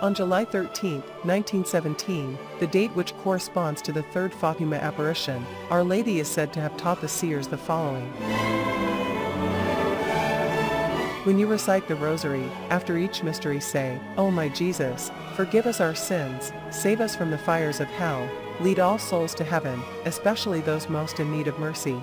On July 13, 1917, the date which corresponds to the third Fatima apparition, Our Lady is said to have taught the seers the following. When you recite the rosary, after each mystery say, O my Jesus, forgive us our sins, save us from the fires of hell, lead all souls to heaven, especially those most in need of mercy.